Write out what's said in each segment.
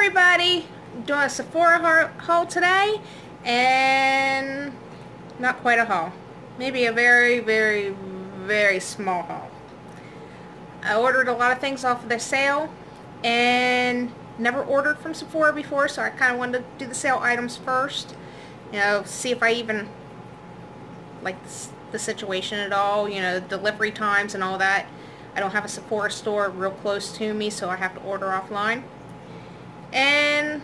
everybody, doing a Sephora haul today and not quite a haul. Maybe a very, very, very small haul. I ordered a lot of things off of their sale and never ordered from Sephora before so I kind of wanted to do the sale items first. You know, see if I even like the situation at all, you know, delivery times and all that. I don't have a Sephora store real close to me so I have to order offline. And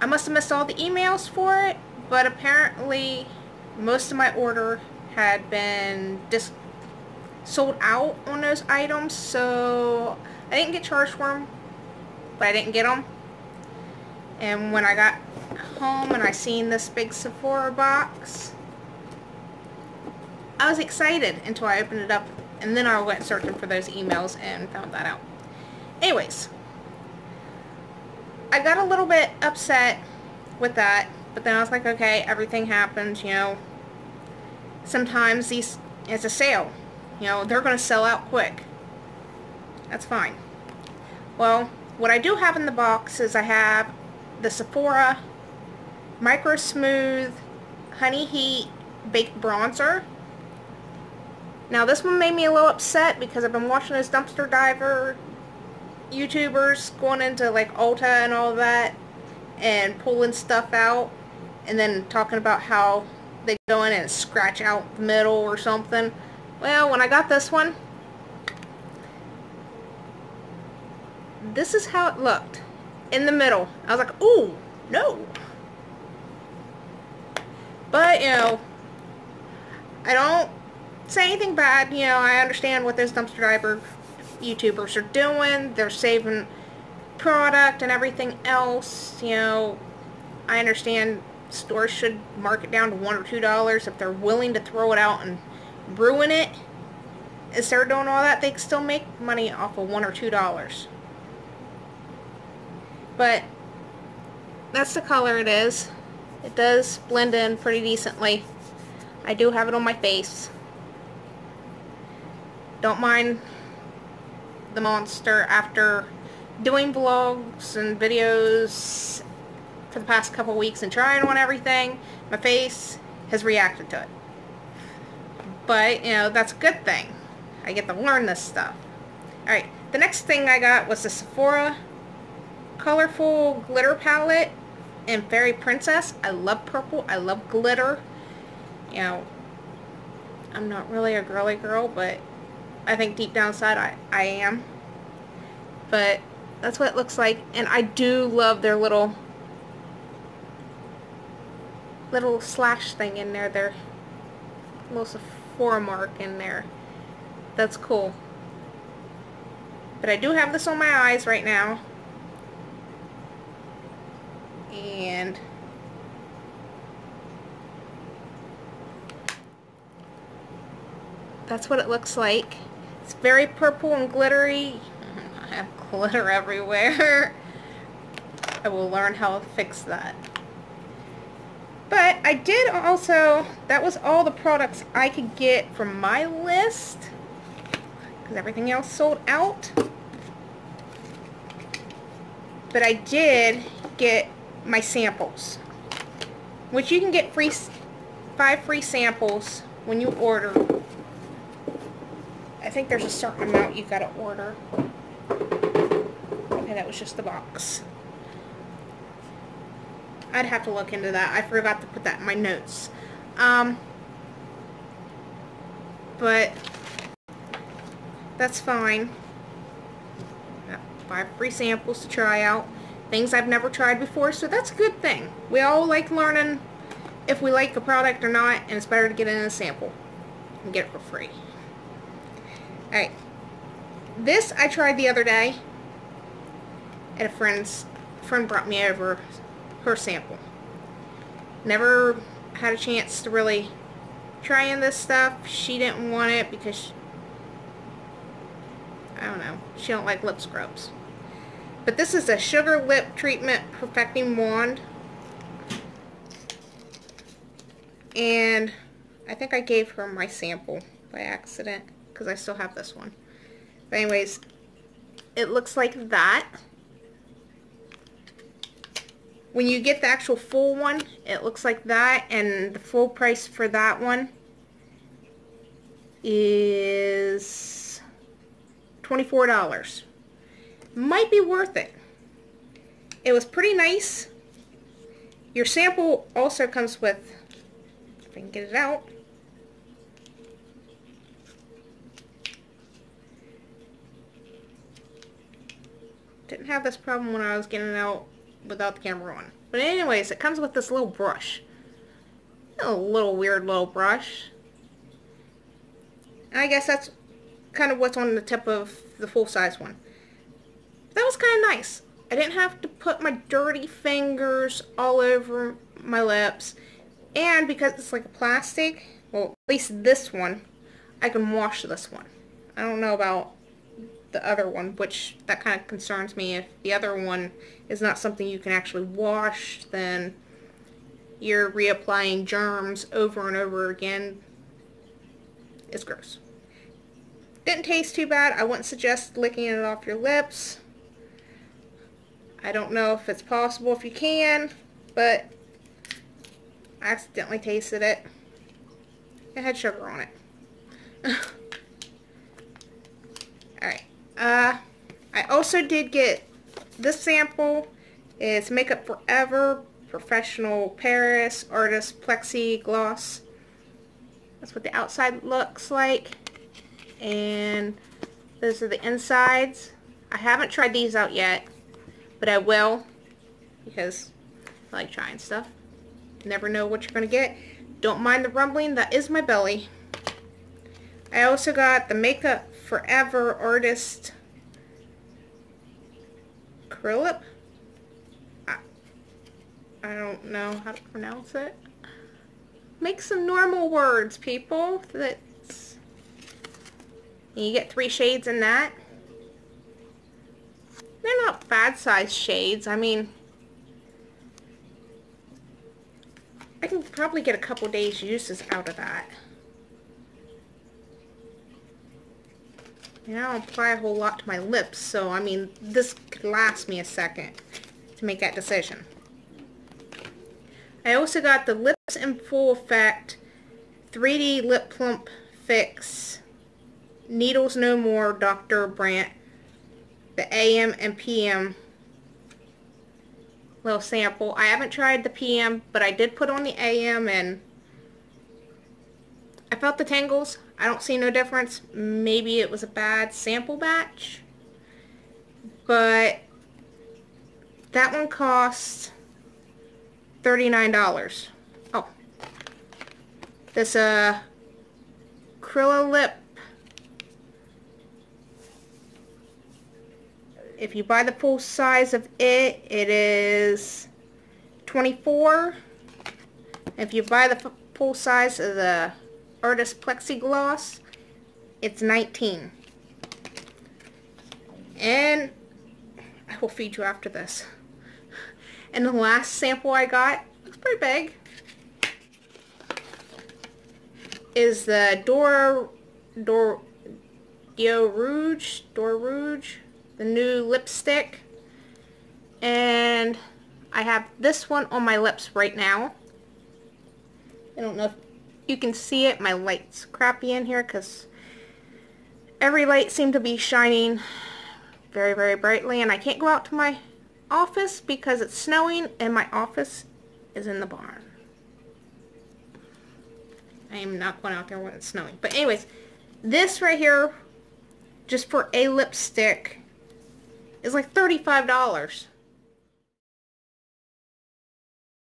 I must have missed all the emails for it, but apparently most of my order had been dis sold out on those items, so I didn't get charged for them, but I didn't get them. And when I got home and I seen this big Sephora box, I was excited until I opened it up, and then I went searching for those emails and found that out. Anyways, I got a little bit upset with that, but then I was like, okay, everything happens, you know. Sometimes these, it's a sale. You know, they're going to sell out quick. That's fine. Well, what I do have in the box is I have the Sephora Micro Smooth Honey Heat Baked Bronzer. Now this one made me a little upset because I've been watching this dumpster diver YouTubers going into like Ulta and all that and pulling stuff out and then talking about how they go in and scratch out the middle or something. Well, when I got this one, this is how it looked in the middle. I was like, ooh, no. But, you know, I don't say anything bad. You know, I understand what this dumpster diver YouTubers are doing. They're saving product and everything else. You know, I understand stores should mark it down to one or two dollars if they're willing to throw it out and ruin it. Instead of doing all that, they can still make money off of one or two dollars. But that's the color it is. It does blend in pretty decently. I do have it on my face. Don't mind the monster after doing vlogs and videos for the past couple weeks and trying on everything. My face has reacted to it. But, you know, that's a good thing. I get to learn this stuff. Alright, the next thing I got was the Sephora Colorful Glitter Palette in Fairy Princess. I love purple. I love glitter. You know, I'm not really a girly girl, but I think deep down inside I, I am. But that's what it looks like. And I do love their little little slash thing in there. Their little Sephora mark in there. That's cool. But I do have this on my eyes right now. And that's what it looks like. It's very purple and glittery. I have glitter everywhere. I will learn how to fix that. But I did also, that was all the products I could get from my list. Because everything else sold out. But I did get my samples. Which you can get free, five free samples when you order I think there's a certain amount you've gotta order. Okay, that was just the box. I'd have to look into that. I forgot to put that in my notes. Um, but that's fine. Five free samples to try out. Things I've never tried before, so that's a good thing. We all like learning if we like a product or not, and it's better to get in a sample and get it for free. Alright. This I tried the other day. And a friend's friend brought me over her sample. Never had a chance to really try in this stuff. She didn't want it because she, I don't know. She don't like lip scrubs. But this is a Sugar Lip Treatment Perfecting Wand. And I think I gave her my sample by accident because I still have this one. But anyways, it looks like that. when you get the actual full one, it looks like that, and the full price for that one is $24. Might be worth it. It was pretty nice. Your sample also comes with, if I can get it out, didn't have this problem when I was getting out without the camera on. But anyways, it comes with this little brush. A little weird little brush. And I guess that's kind of what's on the tip of the full-size one. That was kind of nice. I didn't have to put my dirty fingers all over my lips. And because it's like a plastic, well, at least this one, I can wash this one. I don't know about the other one, which that kind of concerns me. If the other one is not something you can actually wash, then you're reapplying germs over and over again. It's gross. Didn't taste too bad. I wouldn't suggest licking it off your lips. I don't know if it's possible if you can, but I accidentally tasted it. It had sugar on it. Uh, I also did get this sample. It's Makeup Forever Professional Paris Artist Plexi Gloss. That's what the outside looks like. And those are the insides. I haven't tried these out yet, but I will because I like trying stuff. Never know what you're going to get. Don't mind the rumbling. That is my belly. I also got the Makeup Forever Artist Acrylip. I, I don't know how to pronounce it. Make some normal words, people. That's you get three shades in that. They're not bad size shades. I mean, I can probably get a couple days uses out of that. And I don't apply a whole lot to my lips, so I mean, this could last me a second to make that decision. I also got the Lips in Full Effect 3D Lip Plump Fix Needles No More Dr. Brandt the AM and PM little sample. I haven't tried the PM, but I did put on the AM and I felt the tangles. I don't see no difference. Maybe it was a bad sample batch. But that one cost $39. Oh. This uh Lip. if you buy the full size of it, it is 24. If you buy the full size of the Artist Plexigloss, it's 19. And I will feed you after this. And the last sample I got, it's pretty big, is the Dora, Dor, Dio Rouge, Dora Rouge, the new lipstick. And I have this one on my lips right now. I don't know if you can see it. My light's crappy in here because every light seemed to be shining very, very brightly. And I can't go out to my office because it's snowing and my office is in the barn. I am not going out there when it's snowing. But anyways, this right here, just for a lipstick, is like $35.